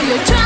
you're trying